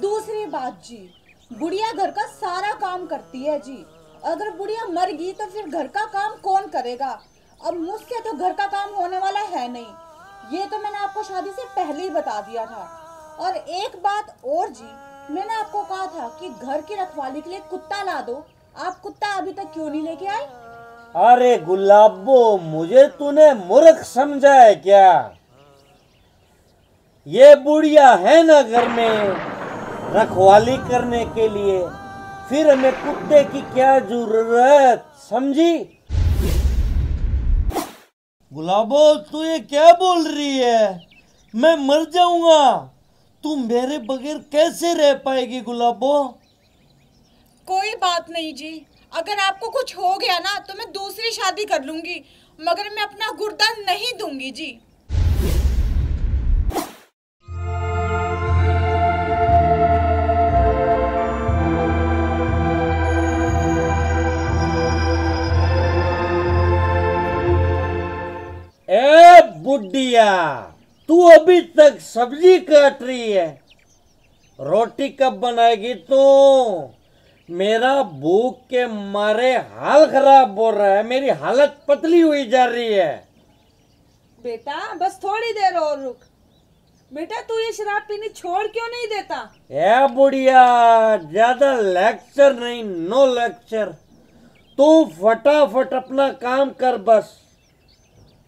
दूसरी बात जी, बुढ़िया घर का सारा काम करती है जी। अगर बुढ़िया मर गई तो फिर घर का काम कौन करेगा? अब मुझसे तो घर का काम होने वाला है नहीं। ये तो मैंने आपको शादी से पहले ही बता दिया था। और एक बात और जी, मैंने आपको कहा था कि घर की रखवाली के लिए कुत्ता ला दो। आप कुत्ता अभी तक क्यों नहीं लेके आए? अरे गुलाबो, मुझे तूने मूर्ख समझा है क्या? ये बुढ़िया है ना घर में? रखवाली करने के लिए। फिर हमें कुत्ते की क्या ज़रूरत, समझी? गुलाबो तू ये क्या बोल रही है? मैं मर जाऊँगा। तू मेरे बगैर कैसे रह पाएगी, गुलाबो? कोई बात नहीं जी। अगर आपको कुछ हो गया ना तो मैं दूसरी शादी कर लूँगी, मगर मैं अपना गुर्दा नहीं दूँगी जी। बुढ़िया तू अभी तक सब्ज़ी काट रही है। रोटी कब बनाएगी तू? मेरा भूख के मारे हाल खराब हो रहा है। मेरी हालत पतली हुई जा रही है। बेटा बस थोड़ी देर और रुक। बेटा तू ये शराब पीनी छोड़ क्यों नहीं देता? ए बुढ़िया ज़्यादा लेक्चर नहीं नो लेक्चर। तू फटाफट अपना काम कर बस।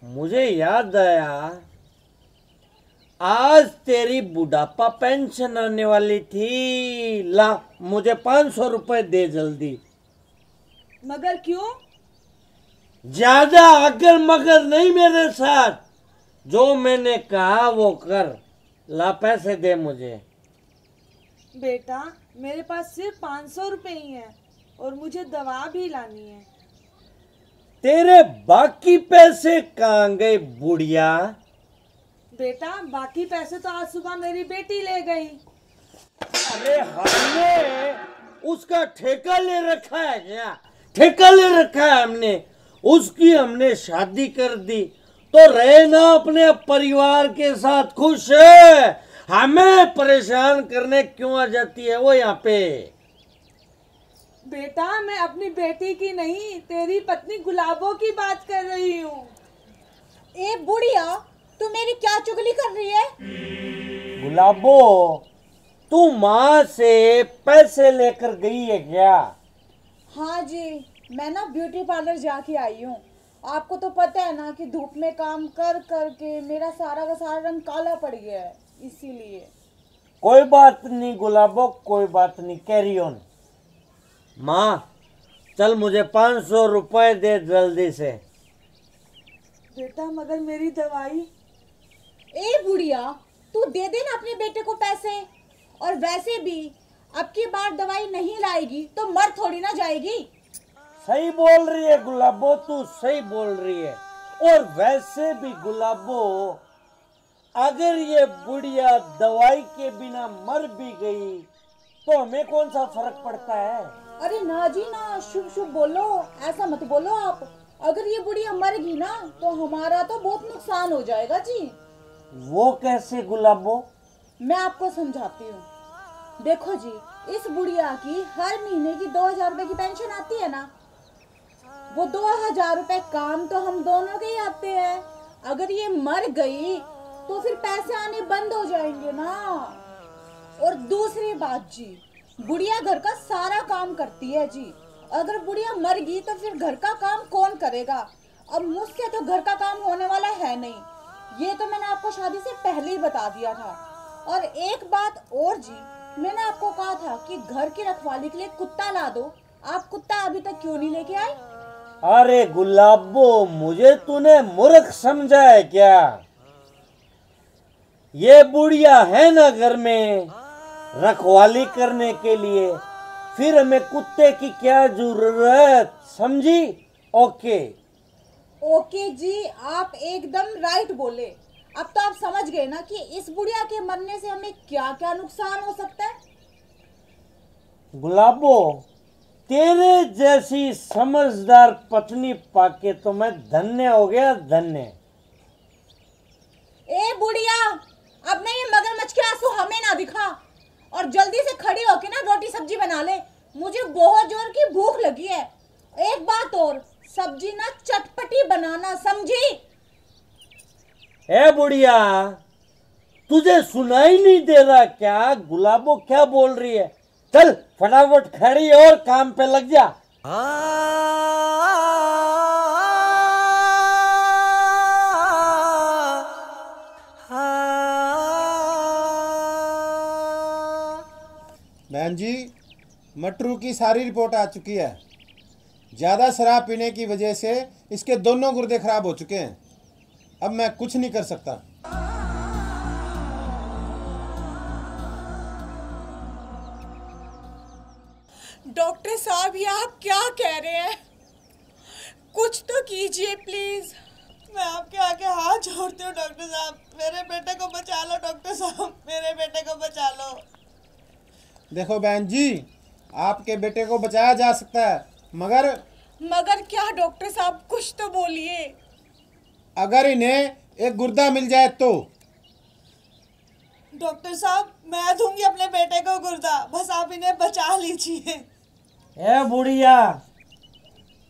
मुझे याद आया आज तेरी बुढ़ापा पेंशन आने वाली थी। ला मुझे पाँच सौ रुपए दे जल्दी। मगर क्यों? ज़्यादा अगर मगर नहीं मेरे साथ। जो मैंने कहा वो कर। ला पैसे दे मुझे। बेटा मेरे पास सिर्फ़ पाँच सौ रुपये ही है और मुझे दवा भी लानी है। तेरे बाकी पैसे कहाँ गए बुढ़िया? बेटा बाकी पैसे तो आज सुबह मेरी बेटी ले गई। अरे हमने उसका ठेका ले रखा है क्या? ठेका ले रखा है हमने। उसकी हमने शादी कर दी। तो रहे ना अपने परिवार के साथ खुश है। हमें परेशान करने क्यों आ जाती है वो यहाँ पे? बेटा मैं अपनी बेटी की नहीं तेरी पत्नी गुलाबों की बात कर रही हूँ। ए बुढ़िया तू मेरी क्या चुगली कर रही है? गुलाबो तू माँ से पैसे लेकर गई है क्या? हाँ जी मैं ना ब्यूटी पार्लर जाके आई हूँ। आपको तो पता है ना कि धूप में काम कर कर के मेरा सारा का सारा रंग काला पड़ गया है इसीलिए। कोई बात नहीं गुलाबो कोई बात नहीं कैरी ऑन माँ चल मुझे पाँच सौ रुपये दे जल्दी से। बेटा मगर मेरी दवाई। ए बुढ़िया तू दे दे ना अपने बेटे को पैसे। और वैसे भी अब की बार दवाई नहीं लाएगी तो मर थोड़ी ना जाएगी। सही बोल रही है गुलाबो तू सही बोल रही है। और वैसे भी गुलाबो अगर ये बुढ़िया दवाई के बिना मर भी गई तो हमें कौन सा फ़र्क पड़ता है? अरे ना जी ना शुभ शुभ बोलो ऐसा मत बोलो आप। अगर ये बुढ़िया मर गई ना तो हमारा तो बहुत नुकसान हो जाएगा जी। वो कैसे गुलाबो मैं आपको समझाती हूँ। देखो जी इस बुढ़िया की हर महीने की दो हज़ार रुपए की पेंशन आती है ना। वो दो हज़ार रुपए काम तो हम दोनों के ही आते हैं। अगर ये मर गई तो फिर पैसे आने बंद हो जाएँगे ना। और दूसरी बात जी बुढ़िया घर का सारा काम करती है जी। अगर बुढ़िया मर गई तो फिर घर का काम कौन करेगा? अब मुझसे तो घर का काम होने वाला है नहीं। ये तो मैंने आपको शादी से पहले ही बता दिया था। और एक बात और जी, मैंने आपको कहा था कि घर की रखवाली के लिए कुत्ता ला दो। आप कुत्ता अभी तक क्यों नहीं लेके आए? अरे गुलाबो, मुझे तूने मूर्ख समझा है क्या? ये बुढ़िया है ना घर में? रखवाली करने के लिए। फिर हमें कुत्ते की क्या ज़रूरत? समझी? ओके। ओके जी आप एकदम राइट बोले। अब तो आप समझ गए ना कि इस बुढ़िया के मरने से हमें क्या क्या नुकसान हो सकता है? गुलाबो तेरे जैसी समझदार पत्नी पाके तो मैं धन्य हो गया धन्य। ए बुढ़िया अब ना ये मगरमच्छ के आँसू हमें ना दिखा। और जल्दी से खड़ी होके ना रोटी सब्ज़ी बना ले। मुझे बहुत ज़ोर की भूख लगी है। एक बात और सब्ज़ी ना चटपटी बनाना समझी? ए बुढ़िया तुझे सुनाई नहीं दे रहा क्या? गुलाबो क्या बोल रही है? चल फटाफट खड़ी और काम पे लग जा। बहन जी मटरू की सारी रिपोर्ट आ चुकी है। ज़्यादा शराब पीने की वजह से इसके दोनों गुर्दे खराब हो चुके हैं। अब मैं कुछ नहीं कर सकता। डॉक्टर साहब ये आप क्या कह रहे हैं? कुछ तो कीजिए प्लीज़ मैं आपके आगे हाथ जोड़ती हूँ डॉक्टर साहब। मेरे बेटे को बचा लो डॉक्टर साहब। मेरे बेटे को बचा लो। देखो बहन जी आपके बेटे को बचाया जा सकता है मगर मगर क्या डॉक्टर साहब कुछ तो बोलिए। अगर इन्हें एक गुर्दा मिल जाए तो? डॉक्टर साहब मैं दूँगी अपने बेटे को गुर्दा बस आप इन्हें बचा लीजिए। ए बुढ़िया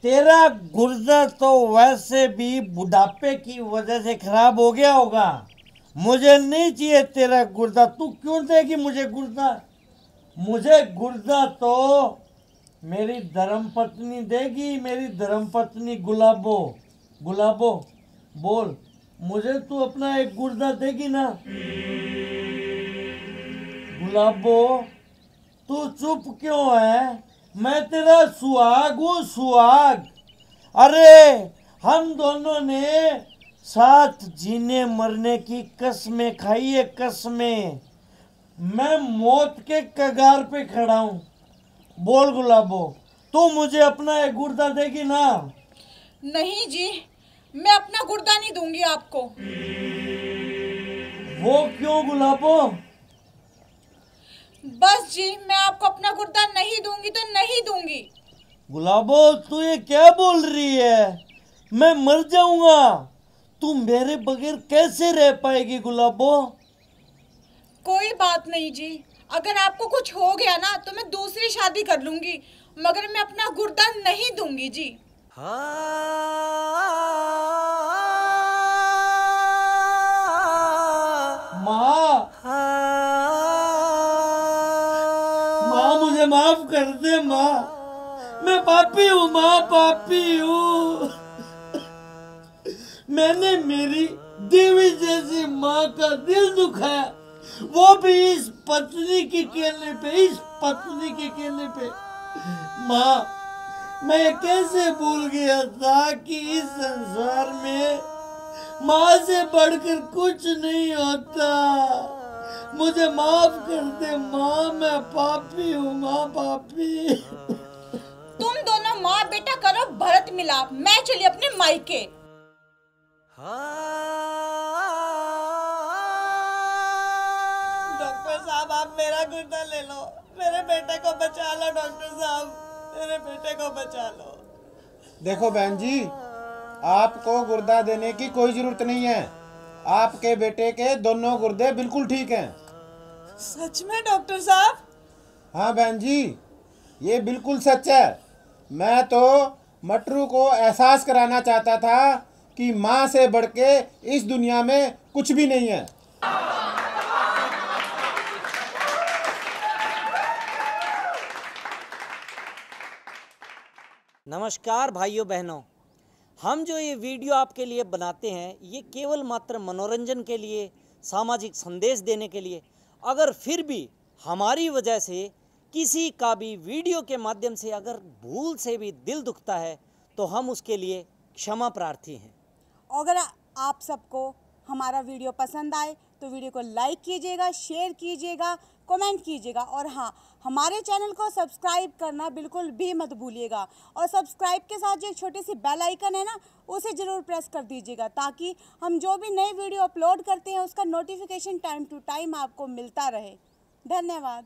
तेरा गुर्दा तो वैसे भी बुढ़ापे की वजह से खराब हो गया होगा। मुझे नहीं चाहिए तेरा गुर्दा तू क्यों देगी मुझे गुर्दा? मुझे गुर्दा तो मेरी धर्म पत्नी देगी, मेरी धर्म पत्नी गुलाबो। गुलाबो, बोल, मुझे तू अपना एक गुर्दा देगी ना? गुलाबो, तू चुप क्यों है? मैं तेरा सुहाग हूँ, सुहाग। अरे, हम दोनों ने साथ जीने मरने की कसमें खाई है, कसमें। मैं मौत के कगार पे खड़ा हूँ। बोल गुलाबो तू मुझे अपना एक गुर्दा देगी ना? नहीं जी मैं अपना गुर्दा नहीं दूँगी आपको। वो क्यों गुलाबो? बस जी मैं आपको अपना गुर्दा नहीं दूँगी तो नहीं दूँगी। गुलाबो तू ये क्या बोल रही है? मैं मर जाऊँगा। तू मेरे बगैर कैसे रह पाएगी गुलाबो? कोई बात नहीं जी। अगर आपको कुछ हो गया ना तो मैं दूसरी शादी कर लूँगी मगर मैं अपना गुर्दा नहीं दूँगी जी। माँ। माँ मुझे माफ़ कर दे माँ। मैं पापी हूँ माँ पापी हूँ। मैंने मेरी देवी जैसी माँ का दिल दुखाया। वो भी इस पत्नी के कहने पे इस पत्नी के कहने पे। माँ मैं कैसे भूल गया था कि इस संसार में माँ से बढ़कर कुछ नहीं होता। मुझे माफ़ कर दे माँ मैं पापी हूँ माँ पापी। तुम दोनों माँ बेटा करो भरत मिलाप। मैं चली अपने मायके। डॉक्टर बेटे को बचा लो डॉक्टर साहब। मेरे बेटे को बचा लो। देखो बहन जी आपको गुर्दा देने की कोई ज़रूरत नहीं है। आपके बेटे के दोनों गुर्दे बिल्कुल ठीक हैं। सच में डॉक्टर साहब? हाँ बहन जी ये बिल्कुल सच है। मैं तो मटरू को एहसास कराना चाहता था कि माँ से बढ़ के इस दुनिया में कुछ भी नहीं है। नमस्कार भाइयों, बहनों। हम जो ये वीडियो आपके लिए बनाते हैं, ये केवल मात्र मनोरंजन के लिए, सामाजिक संदेश देने के लिए, अगर फिर भी हमारी वजह से किसी का भी वीडियो के माध्यम से अगर भूल से भी दिल दुखता है तो हम उसके लिए क्षमा प्रार्थी हैं। अगर आप सबको हमारा वीडियो पसंद आए तो वीडियो को लाइक कीजिएगा, शेयर कीजिएगा कमेंट कीजिएगा। और हाँ हमारे चैनल को सब्सक्राइब करना बिल्कुल भी मत भूलिएगा। और सब्सक्राइब के साथ जो एक छोटी सी बेल आइकन है ना, उसे ज़रूर प्रेस कर दीजिएगा, ताकि हम जो भी नए वीडियो अपलोड करते हैं, उसका नोटिफिकेशन टाइम टू टाइम आपको मिलता रहे। धन्यवाद।